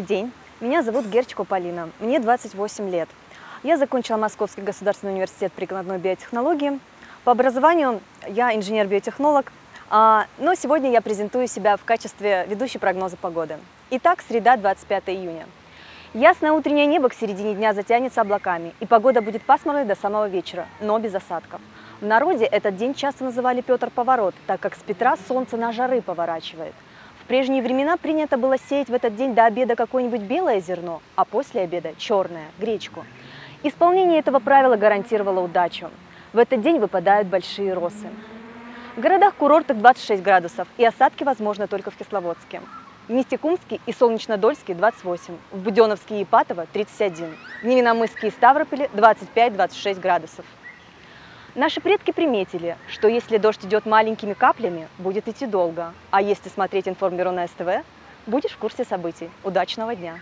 день. Меня зовут Герчко Полина. Мне 28 лет. Я закончила Московский государственный университет прикладной биотехнологии. По образованию я инженер-биотехнолог, а, но сегодня я презентую себя в качестве ведущей прогноза погоды. Итак, среда, 25 июня. Ясное утреннее небо к середине дня затянется облаками, и погода будет пасмурной до самого вечера, но без осадков. В народе этот день часто называли Петр Поворот, так как с Петра солнце на жары поворачивает. В прежние времена принято было сеять в этот день до обеда какое-нибудь белое зерно, а после обеда – черное, гречку. Исполнение этого правила гарантировало удачу. В этот день выпадают большие росы. В городах-курортах 26 градусов, и осадки возможны только в Кисловодске. В Нестекумске и Солнечнодольске 28, в Буденовске и Ипатово 31, в Невиномысске и Ставрополе 25-26 градусов. Наши предки приметили, что если дождь идет маленькими каплями, будет идти долго, а если смотреть информбюро на СТВ, будешь в курсе событий. Удачного дня!